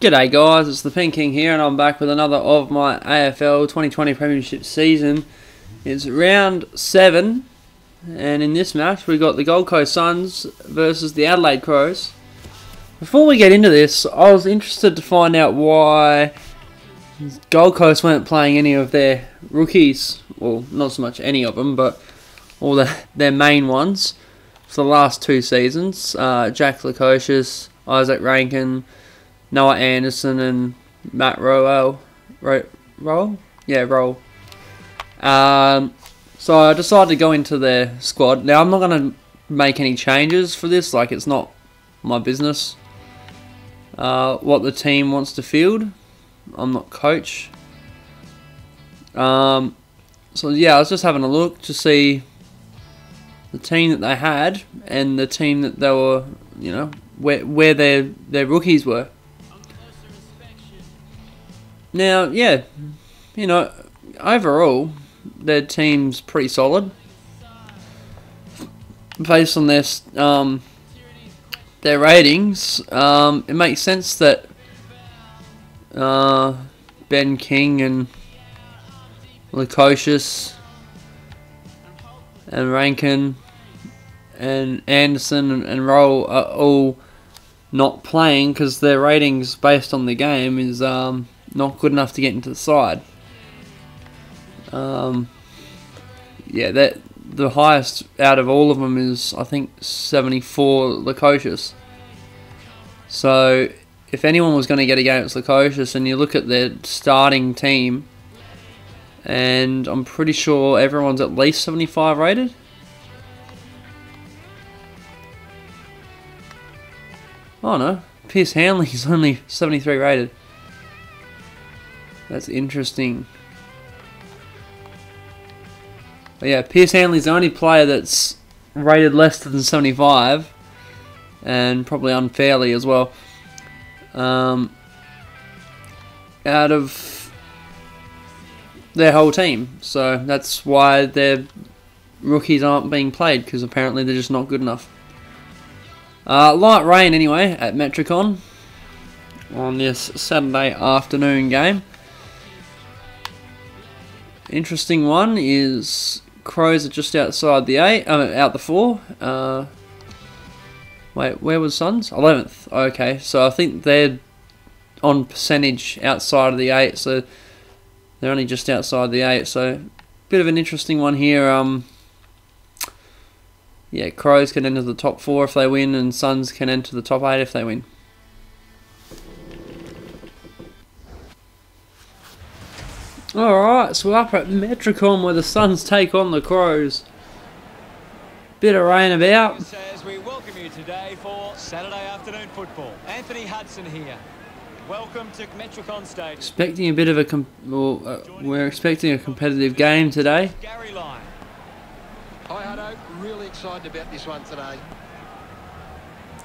G'day guys, it's the Ping King here and I'm back with another of my AFL 2020 Premiership season. It's round 7 and in this match we got the Gold Coast Suns versus the Adelaide Crows. Before we get into this, I was interested to find out why Gold Coast weren't playing any of their rookies, well not so much any of them, but all the, their main ones for the last two seasons. Uh, Jack Lukosius, Izak Rankine, Noah Anderson and Matt Rowell. Ro- Rowell? Yeah, Rowell. Um, so I decided to go into their squad. Now I'm not going to make any changes for this. Like it's not my business. Uh, what the team wants to field. I'm not coach. Um, so yeah, I was just having a look to see the team that they had and the team that they were, you know, where where their their rookies were. Now, yeah, you know, overall, their team's pretty solid. Based on their um, their ratings, um, it makes sense that uh, Ben King and Lukosius and Rankine and Anderson and, and Rowell are all not playing because their ratings based on the game is um, not good enough to get into the side. Um, yeah, that the highest out of all of them is I think 74 Lukosius. So if anyone was going to get a game against Lukosius and you look at their starting team and I'm pretty sure everyone's at least 75 rated. Oh no, Pearce Hanley's only 73 rated. That's interesting. But yeah, Pearce Hanley's the only player that's rated less than 75, and probably unfairly as well. Um, out of their whole team, so that's why their rookies aren't being played because apparently they're just not good enough. Uh, light rain anyway at Metricon on this Saturday afternoon game. Interesting one is Crows are just outside the eight, uh, out the four. Uh, wait, where was Suns? Eleventh. Okay, so I think they're on percentage outside of the eight, so they're only just outside the eight. So bit of an interesting one here. Um, yeah, Crows can enter the top four if they win, and Suns can enter the top eight if they win. Alright, so we're up at Metricon where the Suns take on the Crows. Bit of rain about. Says we welcome you today for Saturday afternoon football. Anthony Hudson here. Welcome to Metricon Stadium. Expecting a bit of a well, uh, we're expecting a competitive game today. Gary Lyon. Hi Huddo, really excited about this one today.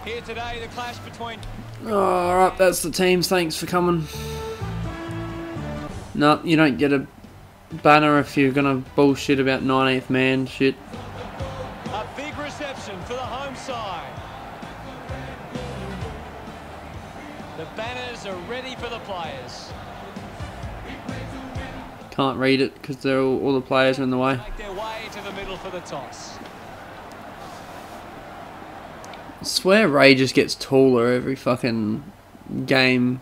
Here today, the clash between Alright, that's the teams. Thanks for coming. No, you don't get a banner if you're gonna bullshit about 19th man shit. a big reception for the home side. The banners are ready for the players. Can't read it because they're all, all the players are in the way. Make their way to the middle for the toss. I swear Ray just gets taller every fucking game.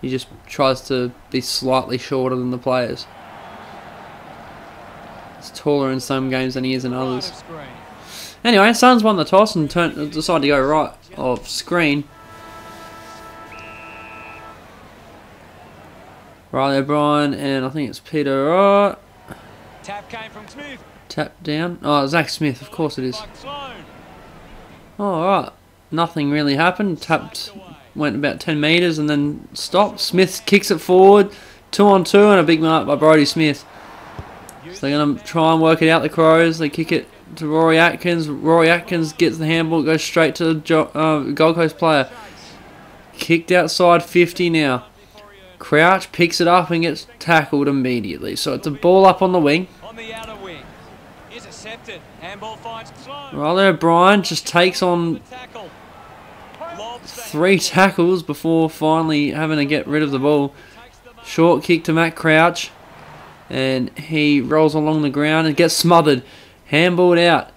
He just tries to be slightly shorter than the players. He's taller in some games than he is in others. Anyway, Suns won the toss and turned, decided to go right of screen. Riley O'Brien and I think it's Peter Wright. Tap came from Smith. Tap down. Oh, Zach Smith, of course it is. Oh, all right. Nothing really happened. Tapped, went about 10 metres and then stopped. Smith kicks it forward. Two on two and a big mark by Brodie Smith. So they're going to try and work it out, the Crows. They kick it to Rory Atkins. Rory Atkins gets the handball, goes straight to the uh, Gold Coast player. Kicked outside 50 now. Crouch picks it up and gets tackled immediately. So it's a ball up on the wing. On the outer wing. Intercepted. Handball finds O'Brien just takes on The tackle. Lob saved. Three tackles before finally having to get rid of the ball. Short kick to Matt Crouch. And he rolls along the ground and gets smothered. Handballed out.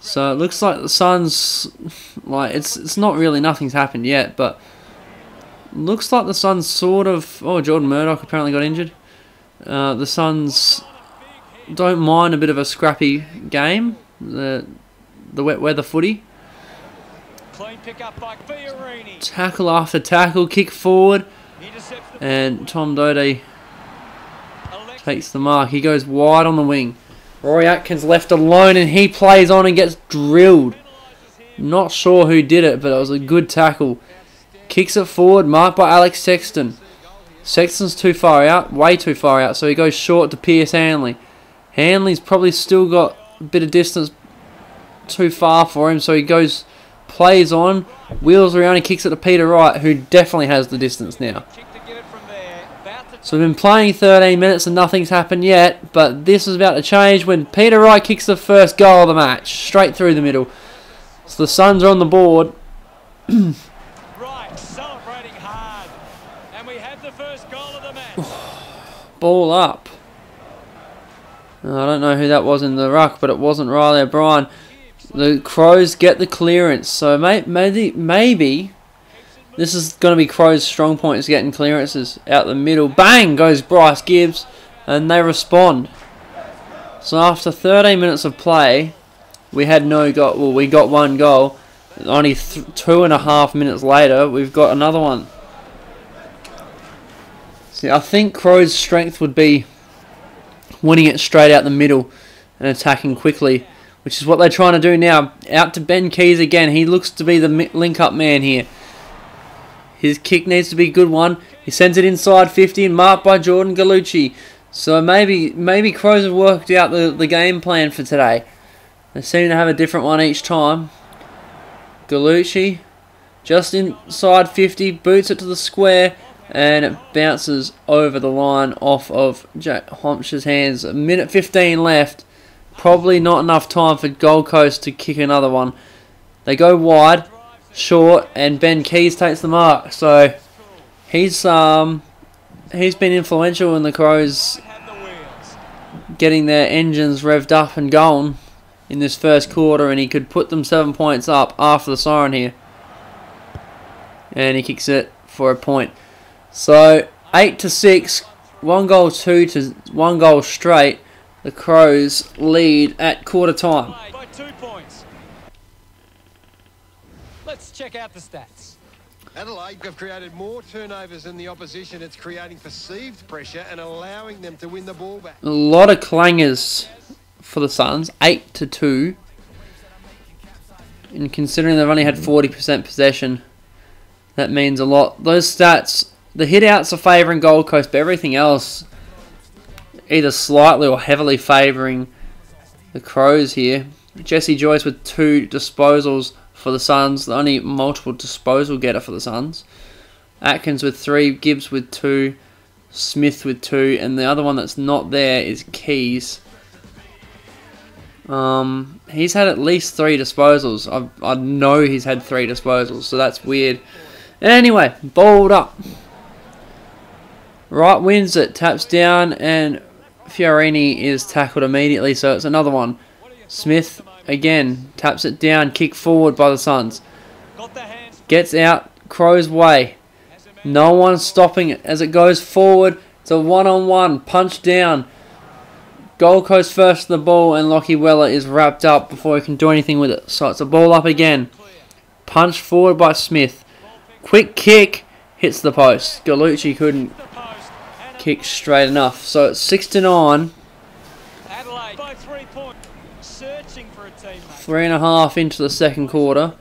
So it looks like the Suns, like it's it's not really nothing's happened yet, but looks like the Suns sort of. Oh, Jordan Murdoch apparently got injured. Uh, the Suns don't mind a bit of a scrappy game. The the wet weather footy. Clean pick up by Fiorini. Tackle after tackle, kick forward, and Tom Doedee takes the mark. He goes wide on the wing. Rory Atkins left alone and he plays on and gets drilled. Not sure who did it, but it was a good tackle. Kicks it forward, marked by Alex Sexton. Sexton's too far out, way too far out, so he goes short to Pearce Hanley. Hanley's probably still got a bit of distance too far for him, so he goes, plays on, wheels around and kicks it to Peter Wright, who definitely has the distance now. Kick to get it from there. About to So we've been playing 13 minutes and nothing's happened yet, but this is about to change when Peter Wright kicks the first goal of the match, straight through the middle. So the Suns are on the board. right, celebrating hard. And we have the first goal of the match. Ball up. I don't know who that was in the ruck, but it wasn't Riley O'Brien. The Crows get the clearance, so may, maybe maybe this is going to be Crows' strong points getting clearances out the middle. Bang goes Bryce Gibbs, and they respond. So after 13 minutes of play, we had no goal. Well, we got one goal. Only two and a half minutes later, we've got another one. See, I think Crow's strength would be winning it straight out the middle and attacking quickly, which is what they're trying to do now. Out to Ben Keays again. He looks to be the link-up man here. His kick needs to be a good one. He sends it inside 50 and marked by Jordan Gallucci. So maybe maybe Crows have worked out the, the game plan for today. They seem to have a different one each time. Gallucci just inside 50, boots it to the square, and it bounces over the line off of Jack Hombsch's hands. A minute 15 left. Probably not enough time for Gold Coast to kick another one. They go wide, short, and Ben Keays takes the mark. So he's um he's been influential in the Crows getting their engines revved up and going in this first quarter, and he could put them seven points up after the siren here. And he kicks it for a point. So eight to six, one goal two to one goal straight. The Crows lead at quarter time. By two points. Let's check out the stats. Adelaide have created more turnovers than the opposition. It's creating perceived pressure and allowing them to win the ball back. A lot of clangers for the Suns, eight to two. And considering they've only had forty percent possession, that means a lot. Those stats, the hitouts are favouring Gold Coast, but everything else either slightly or heavily favouring the Crows here. Jesse Joyce with two disposals for the Suns, the only multiple disposal getter for the Suns. Atkins with three, Gibbs with two, Smith with two, and the other one that's not there is Keays. Um, he's had at least three disposals. I I know he's had three disposals, so that's weird. Anyway, balled up. Wright wins it, taps down, and Fiorini is tackled immediately, so it's another one. Smith again taps it down, kick forward by the Suns. Gets out, Crow's way. No one's stopping it as it goes forward. It's a one on one, punch down. Gold Coast first the ball, and Lachie Weller is wrapped up before he can do anything with it. So it's a ball up again. Punch forward by Smith. Quick kick hits the post. Gallucci couldn't kick straight enough. So it's 6 to 9, Adelaide by three points. Searching for a teammate. three and a half into the second quarter.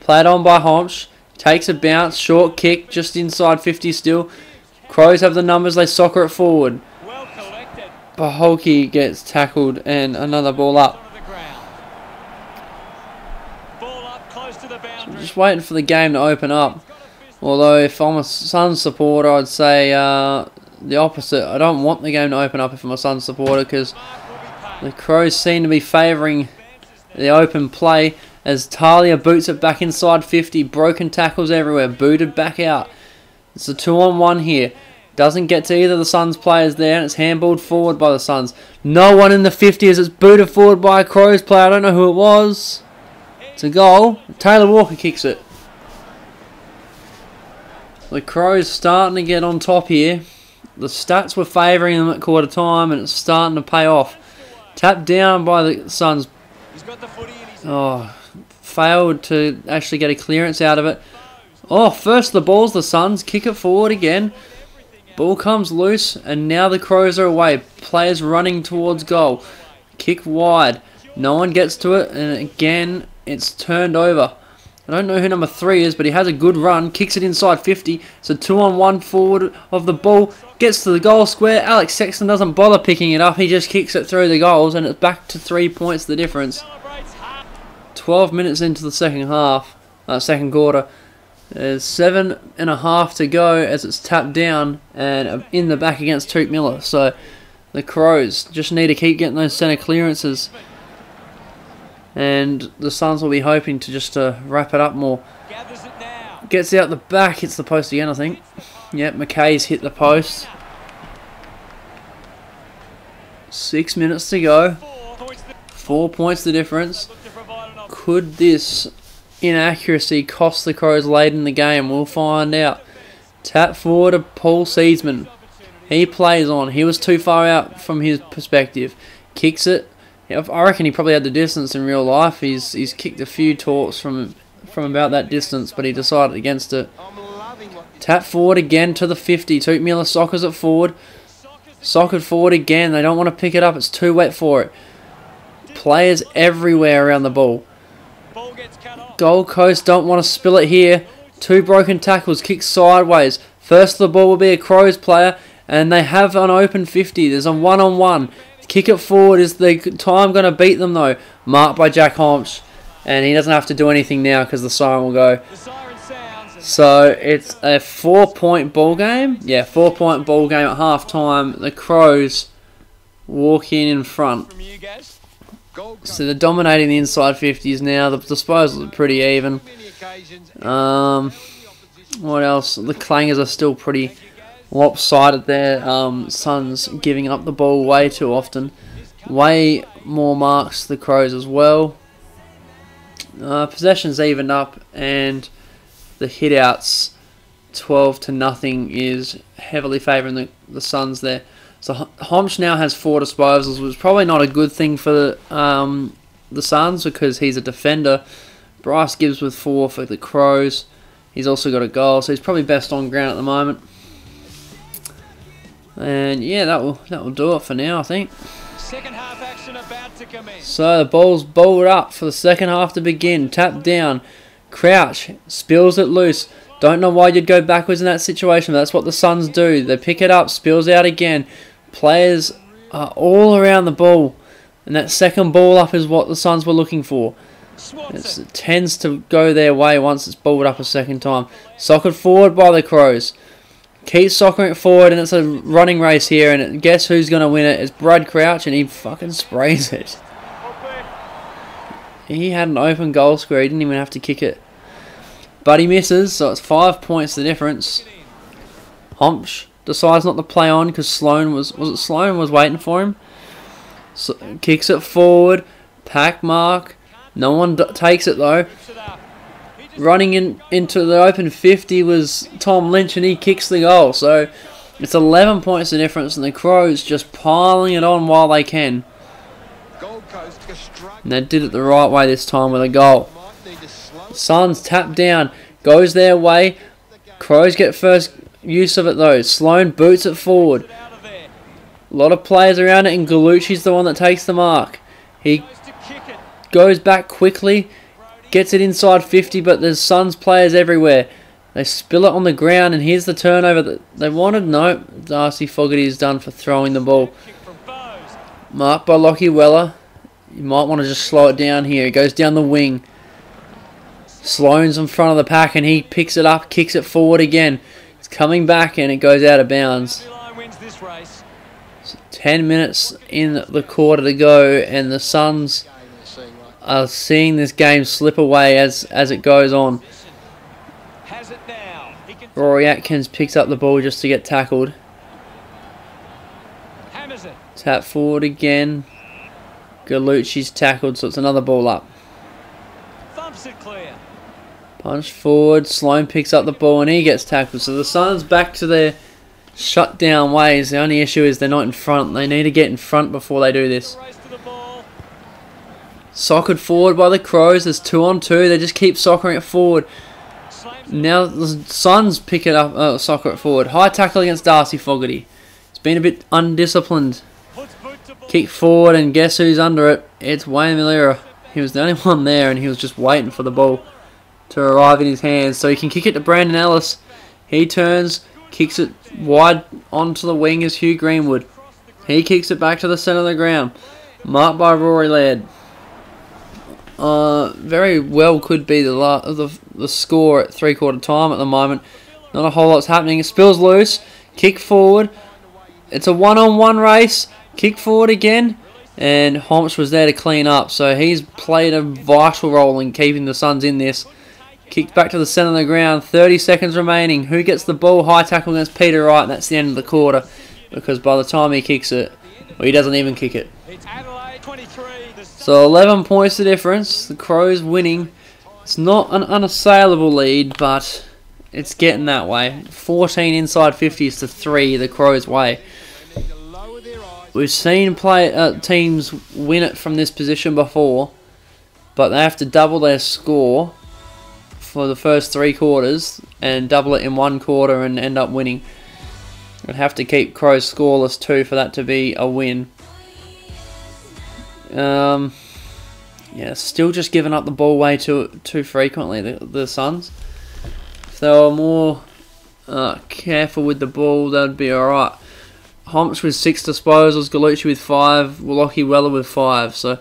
Played on by Hombsch. Takes a bounce, short kick, just inside 50 still. Crows have the numbers, they soccer it forward. Well gets tackled and another ball up. Ball up close to the boundary. Just waiting for the game to open up. Although if I'm a Suns supporter, I'd say uh, the opposite. I don't want the game to open up if I'm a Suns supporter because the Crows seem to be favouring the open play. as Talia boots it back inside 50. Broken tackles everywhere, booted back out. It's a two on one here. Doesn't get to either the Suns players there, and it's handballed forward by the Suns. No one in the 50 as it's booted forward by a Crows player. I don't know who it was. It's a goal. Taylor Walker kicks it. The Crows starting to get on top here. The stats were favouring them at quarter time, and it's starting to pay off. Tapped down by the Suns. Oh, failed to actually get a clearance out of it. Oh, first the ball's the Suns. Kick it forward again. Ball comes loose, and now the Crows are away. Players running towards goal. Kick wide. No one gets to it, and again, it's turned over. I don't know who number three is, but he has a good run. Kicks it inside 50. It's a two on one forward of the ball. Gets to the goal square. Alex Sexton doesn't bother picking it up. He just kicks it through the goals, and it's back to three points the difference. 12 minutes into the second half, uh, second quarter. There's seven and a half to go as it's tapped down and in the back against Touk Miller. So the Crows just need to keep getting those centre clearances. And the Suns will be hoping to just uh, wrap it up more. Gathers it now. Gets out the back, hits the post again, I think. Yep, McKay's hit the post. Six minutes to go. Four points the difference. Could this inaccuracy cost the Crows late in the game? We'll find out. Tap forward to Paul Seedsman. He plays on. He was too far out from his perspective. Kicks it. I reckon he probably had the distance in real life. He's he's kicked a few torps from from about that distance, but he decided against it. Tap forward again to the 50. Touk Miller sockers it forward. Soccered forward again. They don't want to pick it up. It's too wet for it. Players everywhere around the ball. Gold Coast don't want to spill it here. Two broken tackles, kick sideways. First the ball will be a Crows player, and they have an open 50. There's a one on one. Kick it forward. Is the time going to beat them though? Marked by Jack Holmes, and he doesn't have to do anything now because the siren will go. So it's a four point ball game. Yeah, four point ball game at half time. The Crows walk in in front. From you guys. Gold Coast So they're dominating the inside 50s now. The disposals are pretty even. Um, what else? The clangers are still pretty lopsided there. Um, Suns giving up the ball way too often. Way more marks to the Crows as well. Uh, possessions evened up, and the hitouts 12 to nothing is heavily favouring the, the Suns there. So Hombsch now has four disposals, which is probably not a good thing for the, um, the Suns because he's a defender. Bryce Gibbs with four for the Crows. He's also got a goal, so he's probably best on ground at the moment. And yeah, that will that will do it for now, I think. Second half action about to commence. So the ball's bowled up for the second half to begin. Tap down. Crouch spills it loose. Don't know why you'd go backwards in that situation, but that's what the Suns do. They pick it up, spills out again. Players are all around the ball. And that second ball up is what the Suns were looking for. It's, it tends to go their way once it's balled up a second time. Soccered forward by the Crows. Keep soccering it forward, and it's a running race here. And it, guess who's going to win it? It's Brad Crouch, and he fucking sprays it. He had an open goal square. He didn't even have to kick it. But he misses, so it's five points the difference. Hombsch decides not to play on because Sloane was was it Sloane was waiting for him. So, kicks it forward. Pack mark. No one takes it though. Running in into the open 50 was Tom Lynch, and he kicks the goal. So it's 11 points the difference, and the Crows just piling it on while they can. And they did it the right way this time with a goal. Suns tap down, goes their way. Crows get first use of it though. Sloane boots it forward. A lot of players around it, and Gallucci's the one that takes the mark. He Goes back quickly, gets it inside 50, but there's Suns players everywhere. They spill it on the ground, and here's the turnover that they wanted. No, Darcy Fogarty is done for throwing the ball. Marked by Lachie Weller. You might want to just slow it down here. It goes down the wing. Sloane's in front of the pack and he picks it up, kicks it forward again. It's coming back and it goes out of bounds. Blue line wins this race. 10 minutes in the quarter to go and the Suns game in the scene like are seeing this game slip away as as it goes on. Has it now. He can Rory Atkins picks up the ball just to get tackled. Tap forward again. Gallucci's tackled, so it's another ball up. Punch forward. Sloane picks up the ball and he gets tackled. So the Suns back to their shut down ways. The only issue is they're not in front. They need to get in front before they do this. Soccered forward by the Crows. There's two on two. They just keep soccering it forward. Now the Suns pick it up, uh, soccer it forward. High tackle against Darcy Fogarty. It's been a bit undisciplined. Kick forward and guess who's under it? It's Wayne Milera. He was the only one there and he was just waiting for the ball to arrive in his hands so he can kick it to Brandon Ellis. He turns, kicks it wide onto the wing as Hugh Greenwood. He kicks it back to the centre of the ground. Marked by Rory Laird. Uh, very well could be the, la- the the score at three quarter time at the moment. Not a whole lot's happening. It spills loose. Kick forward. It's a one on one race. Kick forward again. And Hombsch was there to clean up. So he's played a vital role in keeping the Suns in this. Kicked back to the centre of the ground. 30 seconds remaining. Who gets the ball? High tackle against Peter Wright. And that's the end of the quarter. Because by the time he kicks it, well, he doesn't even kick it. It's Adelaide 23. The So 11 points the difference. The Crows winning. It's not an unassailable lead, but it's getting that way. 14 inside 50s to 3 the Crows' way. We've seen play uh, teams win it from this position before, but they have to double their score for the first three quarters and double it in one quarter and end up winning. Would have to keep Crows scoreless too for that to be a win. Um, yeah, still just giving up the ball way too too frequently. The the Suns. If they were more uh, careful with the ball, they'd be all right. Hombsch with six disposals, Gallucci with five, Wallachie Weller with five. So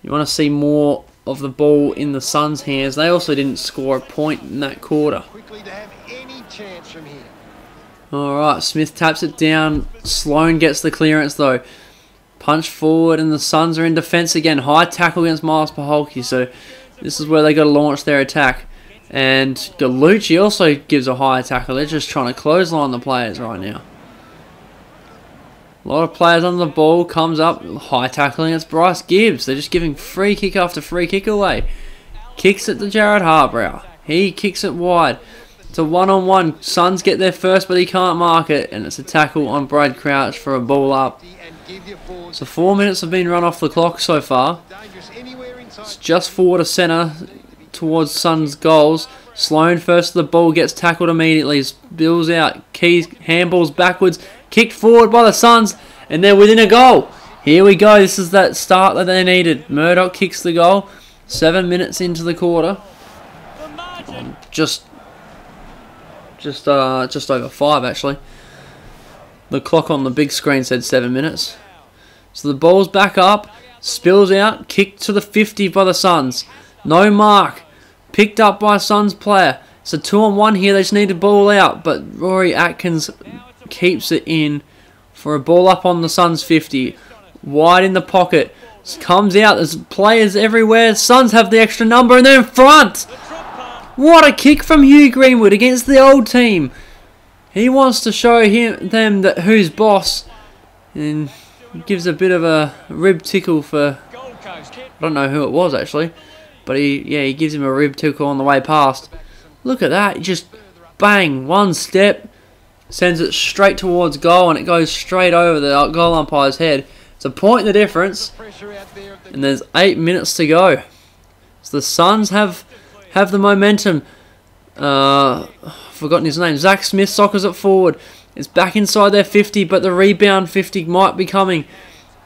you want to see more of the ball in the Suns' hands. They also didn't score a point in that quarter. Quickly to have any chance from here. All right, Smith taps it down. Sloane gets the clearance though. Punch forward, and the Suns are in defence again. High tackle against Myles Poholke. So this is where they got to launch their attack. And Gallucci also gives a high tackle. They're just trying to close line the players right now. A lot of players on the ball comes up, high tackling It's Bryce Gibbs. They're just giving free kick after free kick away. Kicks it to Jarrod Harbrow. He kicks it wide. It's a one on one. Suns get there first, but he can't mark it. And it's a tackle on Brad Crouch for a ball up. So four minutes have been run off the clock so far. It's just forward to centre towards Suns goals. Sloane first the ball gets tackled immediately. Spills out. Keays handballs backwards. Kicked forward by the Suns. And they're within a goal. Here we go. This is that start that they needed. Murdoch kicks the goal. Seven minutes into the quarter. margin. Just just uh just over five actually. The clock on the big screen said seven minutes. So the ball's back up, spills out, kicked to the 50 by the Suns. No mark. Picked up by a Suns player. It's a two on one here, they just need to ball out, but Rory Atkins keeps it in for a ball up on the Suns 50. Wide in the pocket. Comes out, there's players everywhere. Suns have the extra number and they're in front! What a kick from Hugh Greenwood against the old team. He wants to show him them that who's boss, and gives a bit of a rib tickle for. I don't know who it was actually, but he yeah he gives him a rib tickle on the way past. Look at that, just bang one step, sends it straight towards goal, and it goes straight over the goal umpire's head. It's a point in the difference and there's eight minutes to go. So the Suns have have the momentum. Uh, forgotten his name. Zach Smith soccers it forward. It's back inside their 50, but the rebound 50 might be coming.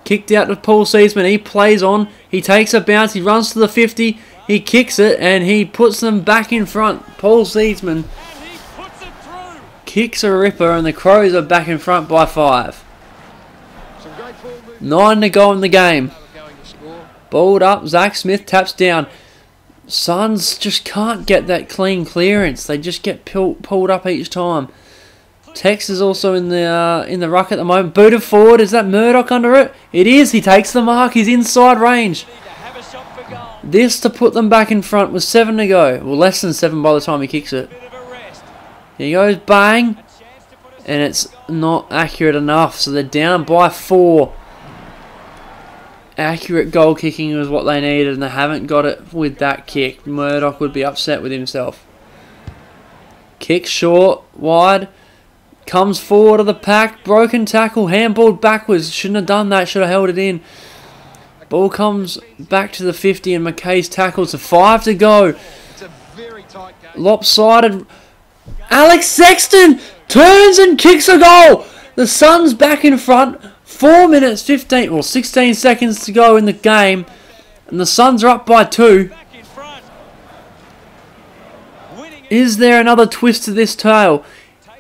Kicked out to Paul Seedsman. He plays on. He takes a bounce. He runs to the 50. He kicks it and he puts them back in front. Paul Seedsman kicks a ripper, and the Crows are back in front by five. Nine to go in the game. Balled up, Zach Smith taps down. Suns just can't get that clean clearance. They just get pull, pulled up each time. Tex is also in the uh, in the ruck at the moment. Booted forward. Is that Murdoch under it? It is. He takes the mark. He's inside range. This to put them back in front with seven to go. Well, less than seven by the time he kicks it. Bit of a rest. Here he goes, bang. A chance to put us And it's not accurate enough. So they're down by four. Accurate goal kicking was what they needed, and they haven't got it with that kick. Murdoch would be upset with himself. Kick short, wide. Comes forward of the pack. Broken tackle. Handballed backwards. Shouldn't have done that. Should have held it in. Ball comes back to the 50, and McKay's tackles a five to go. It's a very tight game. Lopsided. Alex Sexton turns and kicks a goal. The Suns back in front. Four minutes, 15, or 16 seconds to go in the game. And the Suns are up by two. back in front. Winning it. Is there another twist to this tale?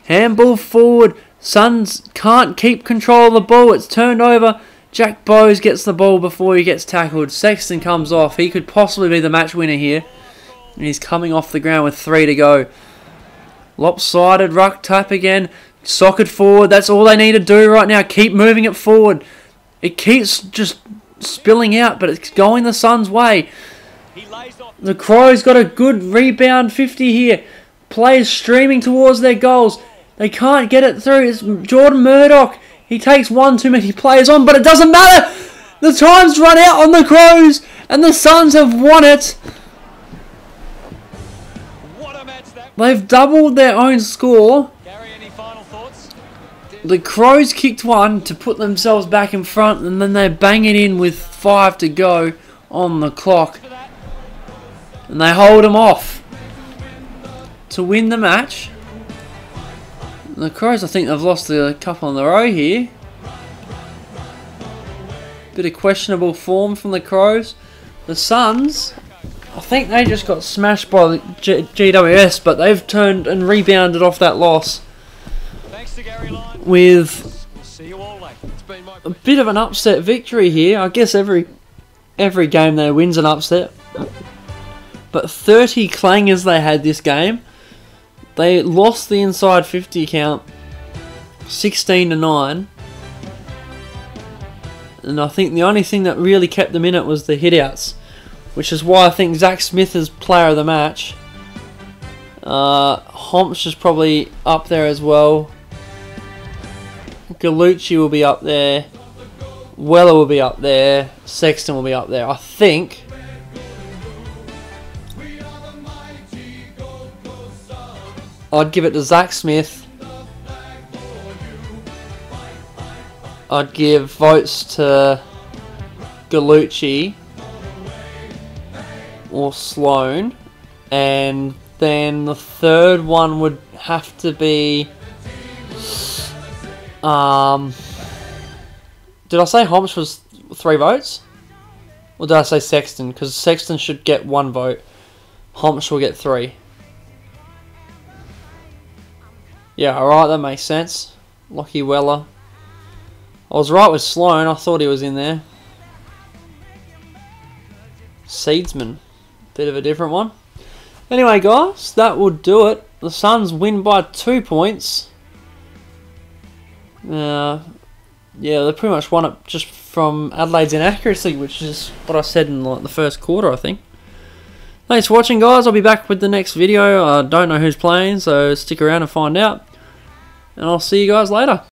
Handball forward. Suns can't keep control of the ball. It's turned over. Jack Bowes gets the ball before he gets tackled. Sexton comes off. He could possibly be the match winner here. And he's coming off the ground with three to go. Lopsided ruck tap again. Socket forward. That's all they need to do right now. Keep moving it forward. It keeps just spilling out, but it's going the Suns' way. He lays off. The Crows got a good rebound 50 here. Players streaming towards their goals. They can't get it through. It's Jordan Murdoch. He takes one too many players on, but it doesn't matter. The time's run out on the Crows, and the Suns have won it. They've doubled their own score. Gary, any final thoughts? The Crows kicked one to put themselves back in front, and then they bang it in with five to go on the clock. And they hold them off to win the match. The Crows, I think they've lost a couple in a row here. Bit of questionable form from the Crows. The Suns, I think they just got smashed by the G- GWS, but they've turned and rebounded off that loss Thanks to Gary Lyon. with see you all. It's been my a bit of an upset victory here. I guess every every game they wins an upset. But 30 clangers they had this game. They lost the inside 50 count 16 to 9. And I think the only thing that really kept them in it was the hitouts, which is why I think Zach Smith is player of the match. Uh, Hombsch is probably up there as well. Gallucci will be up there. Weller will be up there. Sexton will be up there. I think. I'd give it to Zach Smith. I'd give votes to Gallucci or Sloane. And then the third one would have to be. Um, did I say Holmes was three votes? Or did I say Sexton? Because Sexton should get one vote. Holmes will get three. Yeah, alright, that makes sense. Lachie Weller. I was right with Sloane, I thought he was in there. Seedsman. Bit of a different one. Anyway, guys, that will do it. The Suns win by two points. Uh, yeah, they pretty much won it just from Adelaide's inaccuracy, which is what I said in like the first quarter, I think. Thanks for watching, guys. I'll be back with the next video. I don't know who's playing, so stick around and find out. And I'll see you guys later.